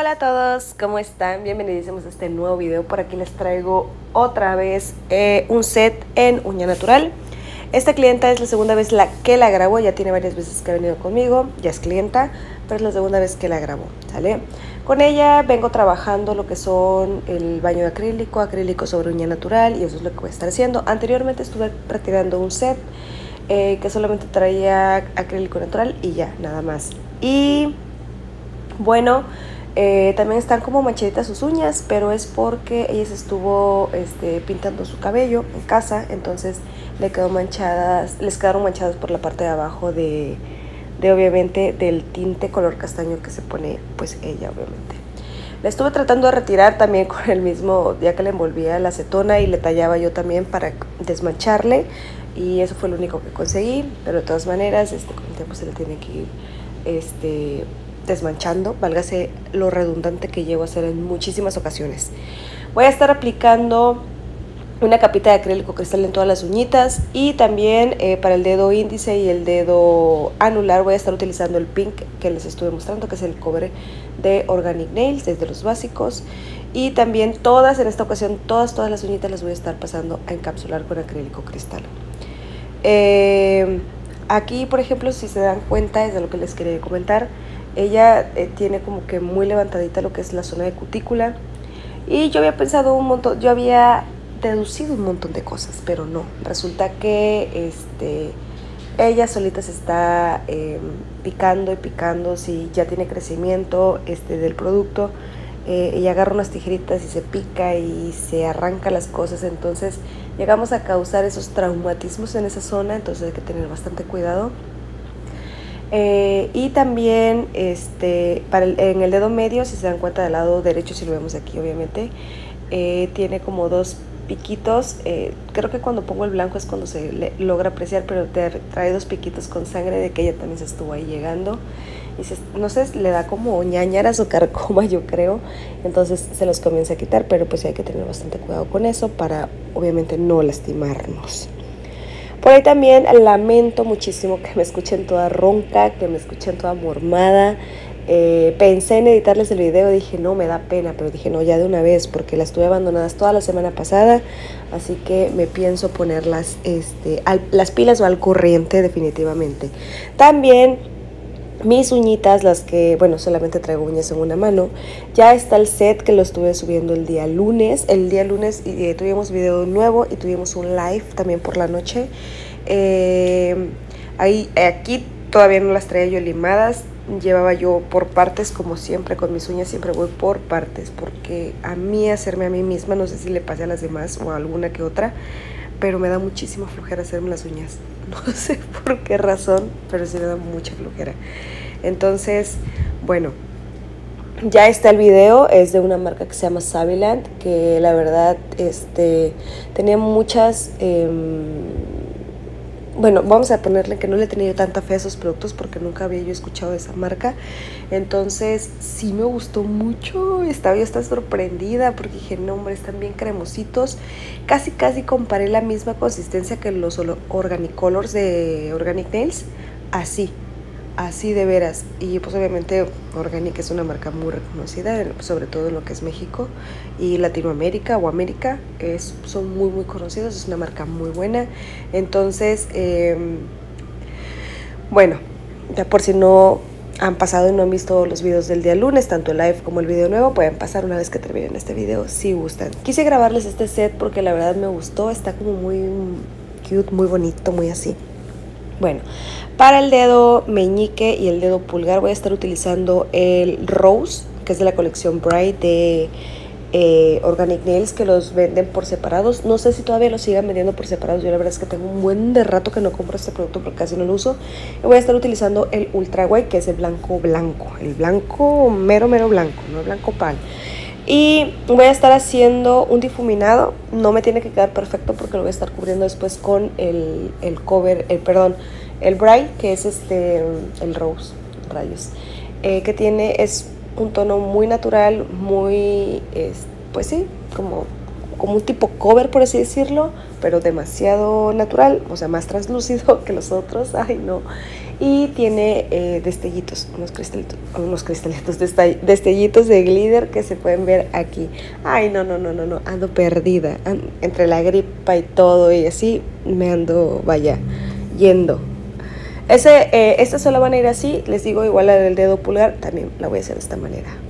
Hola a todos, ¿cómo están? Bienvenidos a este nuevo video. Por aquí les traigo otra vez eh, un set en uña natural. Esta clienta es la segunda vez la que la grabo, ya tiene varias veces que ha venido conmigo, ya es clienta, pero es la segunda vez que la grabo, ¿sale? Con ella vengo trabajando lo que son el baño de acrílico, acrílico sobre uña natural y eso es lo que voy a estar haciendo. Anteriormente estuve retirando un set eh, que solamente traía acrílico natural y ya, nada más. Y bueno, eh, también están como manchaditas sus uñas, pero es porque ella se estuvo este, pintando su cabello en casa, entonces le quedó manchadas, les quedaron manchadas por la parte de abajo de, de obviamente del tinte color castaño que se pone pues ella obviamente. La estuve tratando de retirar también con el mismo, ya que le envolvía la acetona y le tallaba yo también para desmancharle y eso fue lo único que conseguí, pero de todas maneras este, el tiempo se le tiene que ir este, desmanchando, válgase lo redundante que llevo a hacer en muchísimas ocasiones. Voy a estar aplicando una capita de acrílico cristal en todas las uñitas y también eh, para el dedo índice y el dedo anular voy a estar utilizando el pink que les estuve mostrando que es el cobre de Organic Nails desde los básicos y también todas en esta ocasión todas todas las uñitas las voy a estar pasando a encapsular con acrílico cristal eh, aquí por ejemplo si se dan cuenta es de lo que les quería comentar ella eh, tiene como que muy levantadita lo que es la zona de cutícula. Y yo había pensado un montón, yo había deducido un montón de cosas, pero no. Resulta que este, ella solita se está em, picando y picando, si ya tiene crecimiento este, del producto. Eh, ella agarra unas tijeritas y se pica y se arranca las cosas, entonces llegamos a causar esos traumatismos en esa zona, entonces hay que tener bastante cuidado. Eh, y también este, en el dedo medio, si se dan cuenta del lado derecho, si lo vemos aquí obviamente, eh, tiene como dos piquitos. Eh, creo que cuando pongo el blanco es cuando se logra apreciar, pero trae dos piquitos con sangre de que ella también se estuvo ahí llegando. Y no sé, le da como ñañaras o carcoma, yo creo. Entonces se los comienza a quitar, pero pues hay que tener bastante cuidado con eso para obviamente no lastimarnos. Por ahí también lamento muchísimo que me escuchen toda ronca, que me escuchen toda mormada. Eh, pensé en editarles el video, dije no, me da pena, pero dije no, ya de una vez, porque las tuve abandonadas toda la semana pasada, así que me pienso ponerlas este, las pilas o al corriente definitivamente. También mis uñitas, las que, bueno, solamente traigo uñas en una mano. Ya está el set que lo estuve subiendo el día lunes. El día lunes eh, tuvimos video nuevo y tuvimos un live también por la noche. Eh, ahí, aquí todavía no las traía yo limadas. Llevaba yo por partes, como siempre, con mis uñas siempre voy por partes. Porque a mí hacerme a mí misma, no sé si le pase a las demás o a alguna que otra, pero me da muchísima flojera hacerme las uñas. No sé por qué razón, pero sí me da mucha flojera. Entonces, bueno, ya está el video, es de una marca que se llama Saviland, que la verdad este, tenía muchas... Em, bueno, vamos a ponerle que no le he tenido tanta fe a esos productos porque nunca había yo escuchado de esa marca. Entonces, sí me gustó mucho. Estaba yo hasta sorprendida porque dije, no, hombre, están bien cremositos. Casi, casi comparé la misma consistencia que los Organic Colors de Organic Nails. Así, así de veras. Y pues obviamente Organic es una marca muy reconocida, sobre todo en lo que es México y Latinoamérica o América. Es, son muy muy conocidos, es una marca muy buena. Entonces, em, bueno, ya por si no han pasado y no han visto los videos del día lunes, tanto el live como el video nuevo, pueden pasar una vez que terminen este video si gustan. Quise grabarles este set porque la verdad me gustó, está como muy cute, muy bonito, muy así. Bueno, para el dedo meñique y el dedo pulgar voy a estar utilizando el Rose, que es de la colección Bright de eh, Organic Nails, que los venden por separados. No sé si todavía los sigan vendiendo por separados. Yo la verdad es que tengo un buen de rato que no compro este producto porque casi no lo uso. Y voy a estar utilizando el Ultra White, que es el blanco blanco. El blanco mero, mero blanco, no el blanco pan. Y voy a estar haciendo un difuminado. No me tiene que quedar perfecto porque lo voy a estar cubriendo después con el, el cover, el perdón, el Bright, que es este, el Rose, rayos, eh, que tiene, es un tono muy natural, muy, pues sí, como, como un tipo cover, por así decirlo, pero demasiado natural, o sea, más translúcido que los otros, ay no. y tiene eh, destellitos, unos cristalitos, unos cristalitos, destellitos de glitter que se pueden ver aquí. Ay, no, no, no, no, no, ando perdida. entre la gripa y todo y así me ando, vaya, yendo. Ese, eh, esta solo van a ir así, les digo, igual la del dedo pulgar, también la voy a hacer de esta manera.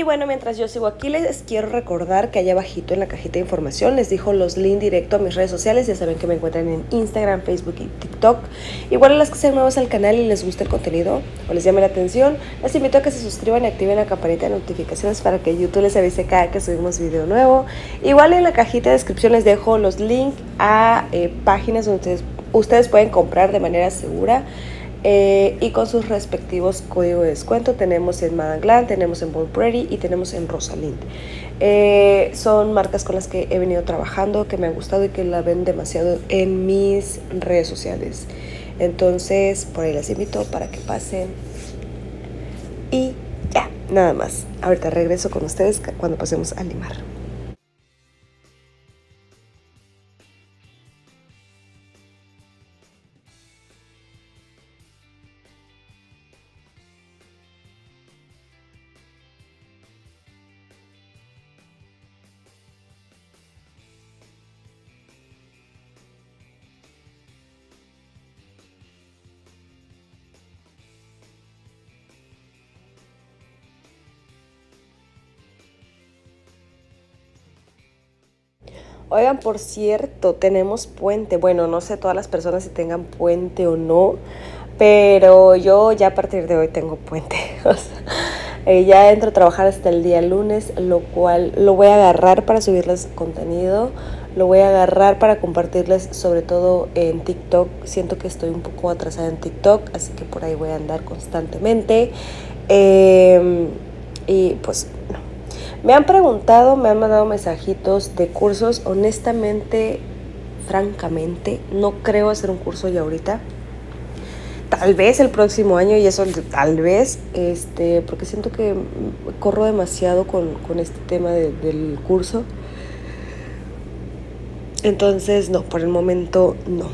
Y bueno, mientras yo sigo aquí, les quiero recordar que allá abajito en la cajita de información les dejo los links directo a mis redes sociales. Ya saben que me encuentran en Instagram, Facebook y TikTok. Igual a las que sean nuevos al canal y les guste el contenido o les llame la atención, les invito a que se suscriban y activen la campanita de notificaciones para que YouTube les avise cada que subimos video nuevo. Igual en la cajita de descripción les dejo los links a eh, páginas donde ustedes pueden comprar de manera segura. Eh, y con sus respectivos códigos de descuento. Tenemos en Madame tenemos en Burberry y tenemos en Rosalind. Eh, son marcas con las que he venido trabajando, que me han gustado y que la ven demasiado en mis redes sociales. Entonces, por ahí les invito para que pasen. Y ya, nada más. Ahorita regreso con ustedes cuando pasemos a limar. Oigan, por cierto, tenemos puente. Bueno, no sé todas las personas si tengan puente o no, pero yo ya a partir de hoy tengo puente. Eh, ya entro a trabajar hasta el día lunes, lo cual lo voy a agarrar para subirles contenido, lo voy a agarrar para compartirles sobre todo en TikTok. Siento que estoy un poco atrasada en TikTok, así que por ahí voy a andar constantemente. Em, y pues no me han preguntado, me han mandado mensajitos de cursos. Honestamente, francamente, no creo hacer un curso ya ahorita. Tal vez el próximo año y eso tal vez, este, porque siento que corro demasiado con, este tema del curso. Entonces, no, por el momento no.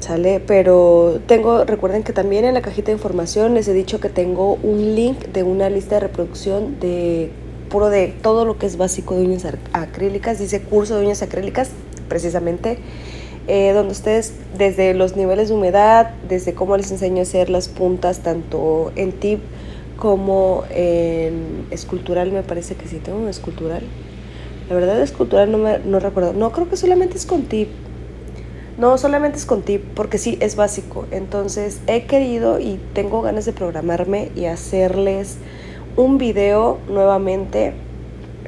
¿Sale? Pero tengo, recuerden que también en la cajita de información les he dicho que tengo un link de una lista de reproducción de puro de todo lo que es básico de uñas acrílicas, dice curso de uñas acrílicas, precisamente, eh, donde ustedes desde los niveles de humedad, desde cómo les enseño a hacer las puntas, tanto en tip como en escultural, me parece que sí, tengo un escultural. La verdad, escultural no, me, no recuerdo. No, creo que solamente es con tip. No, solamente es con tip, porque sí, es básico. Entonces, he querido y tengo ganas de programarme y hacerles un video nuevamente,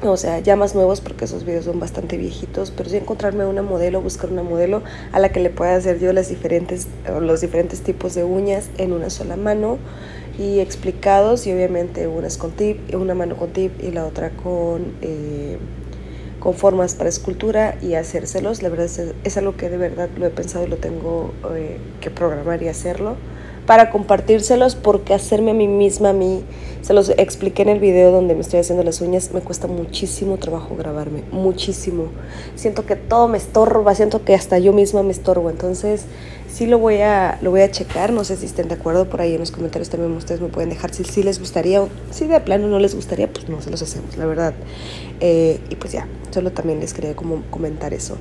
o sea, ya más nuevos porque esos videos son bastante viejitos, pero sí encontrarme una modelo, buscar una modelo a la que le pueda hacer yo las diferentes, los diferentes tipos de uñas en una sola mano y explicados y obviamente unas con tip, una mano con tip y la otra con, eh, con formas para escultura y hacérselos. La verdad es, algo que de verdad lo he pensado y lo tengo eh, que programar y hacerlo para compartírselos porque hacerme a mí misma, a mí, se los expliqué en el video donde me estoy haciendo las uñas, me cuesta muchísimo trabajo grabarme, muchísimo. Siento que todo me estorba, siento que hasta yo misma me estorbo, entonces sí lo voy a, lo voy a checar, no sé si estén de acuerdo, por ahí en los comentarios también ustedes me pueden dejar si, si les gustaría o si de plano no les gustaría, pues no se los hacemos, la verdad. Eh, y pues ya, solo también les quería como comentar eso.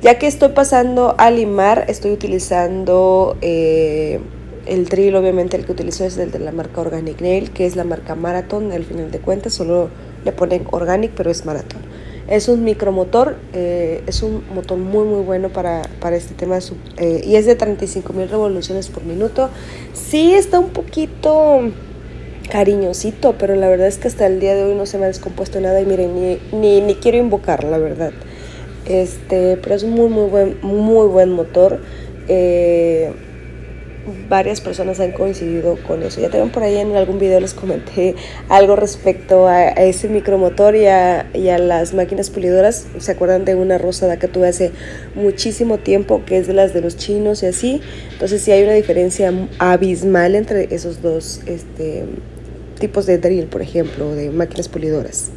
Ya que estoy pasando a limar, estoy utilizando... Eh, el drill obviamente el que utilizo es el de la marca Organic Nail, que es la marca Marathon, al final de cuentas solo le ponen Organic, pero es Marathon. Es un micromotor, eh, es un motor muy muy bueno para, para este tema eh, y es de 35 mil revoluciones por minuto. Sí está un poquito cariñosito, pero la verdad es que hasta el día de hoy no se me ha descompuesto nada y miren, ni, ni, ni quiero invocar, la verdad. Este, pero es muy, muy buen, muy buen motor. Eh, varias personas han coincidido con eso. Ya también por ahí en algún video les comenté algo respecto a, ese micromotor y a, y a, las máquinas pulidoras. ¿Se acuerdan de una rosada que tuve hace muchísimo tiempo que es de las de los chinos y así? Entonces sí hay una diferencia abismal entre esos dos este, tipos de drill, por ejemplo, de máquinas pulidoras.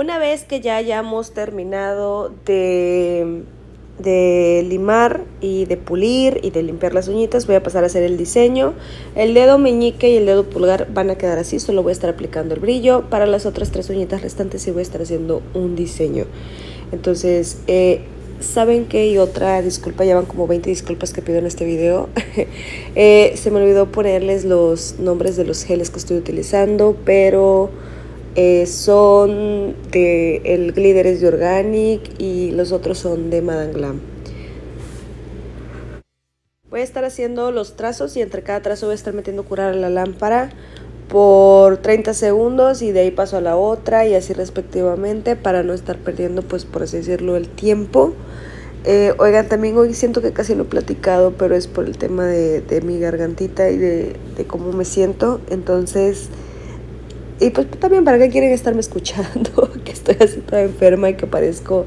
Una vez que ya hayamos terminado de, limar y de pulir y de limpiar las uñitas, voy a pasar a hacer el diseño. El dedo meñique y el dedo pulgar van a quedar así, solo voy a estar aplicando el brillo. Para las otras tres uñitas restantes sí voy a estar haciendo un diseño. Entonces, eh, ¿saben qué? Y otra disculpa, ya van como 20 disculpas que pido en este video. eh, se me olvidó ponerles los nombres de los geles que estoy utilizando, pero eh, son de, el glitter es de Organic y los otros son de Madame Glam. Voy a estar haciendo los trazos y entre cada trazo voy a estar metiendo curar a la lámpara por 30 segundos y de ahí paso a la otra y así respectivamente para no estar perdiendo pues por así decirlo el tiempo. Eh, oigan, también hoy siento que casi lo he platicado, pero es por el tema de, de mi gargantita y de, de cómo me siento. Entonces... Y pues también para qué quieren estarme escuchando, que estoy así toda enferma y que parezco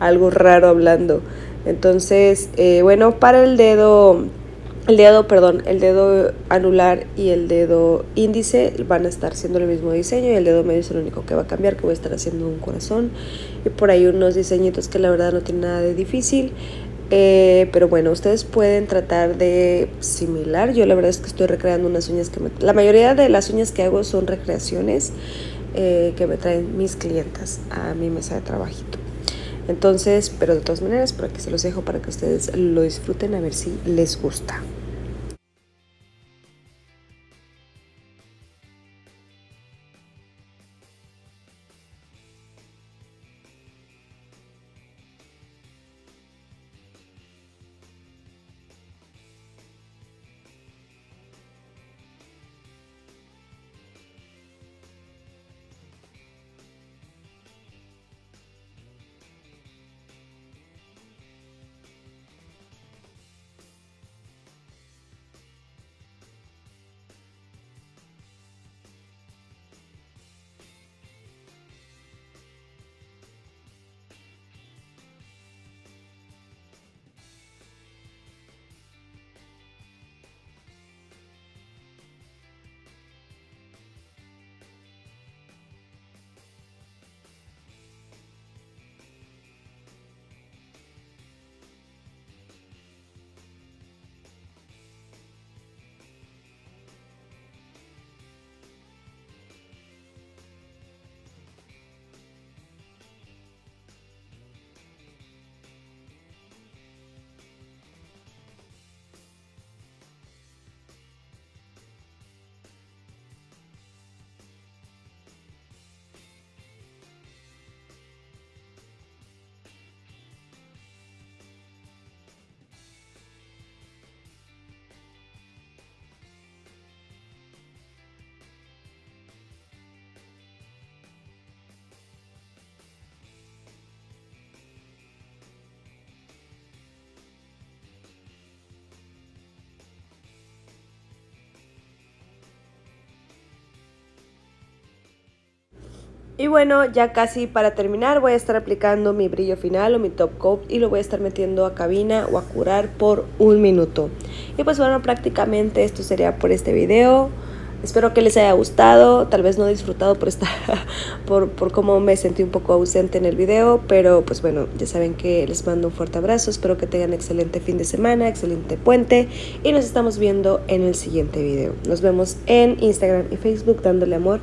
algo raro hablando. Entonces, eh, bueno, para el dedo, el dedo, perdón, el dedo anular y el dedo índice van a estar haciendo el mismo diseño y el dedo medio es el único que va a cambiar, que voy a estar haciendo un corazón y por ahí unos diseñitos que la verdad no tienen nada de difícil. Eh, pero bueno, ustedes pueden tratar de similar. Yo la verdad es que estoy recreando unas uñas que me... La mayoría de las uñas que hago son recreaciones eh, que me traen mis clientas a mi mesa de trabajito. Entonces, pero de todas maneras, por aquí se los dejo para que ustedes lo disfruten a ver si les gusta. Y bueno, ya casi para terminar voy a estar aplicando mi brillo final o mi top coat y lo voy a estar metiendo a cabina o a curar por un minuto. Y pues bueno, prácticamente esto sería por este video. Espero que les haya gustado, tal vez no disfrutado por, esta, por, por cómo me sentí un poco ausente en el video, pero pues bueno, ya saben que les mando un fuerte abrazo, espero que tengan excelente fin de semana, excelente puente y nos estamos viendo en el siguiente video. Nos vemos en Instagram y Facebook dándole amor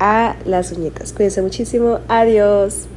a las uñitas. Cuídense muchísimo. Adiós.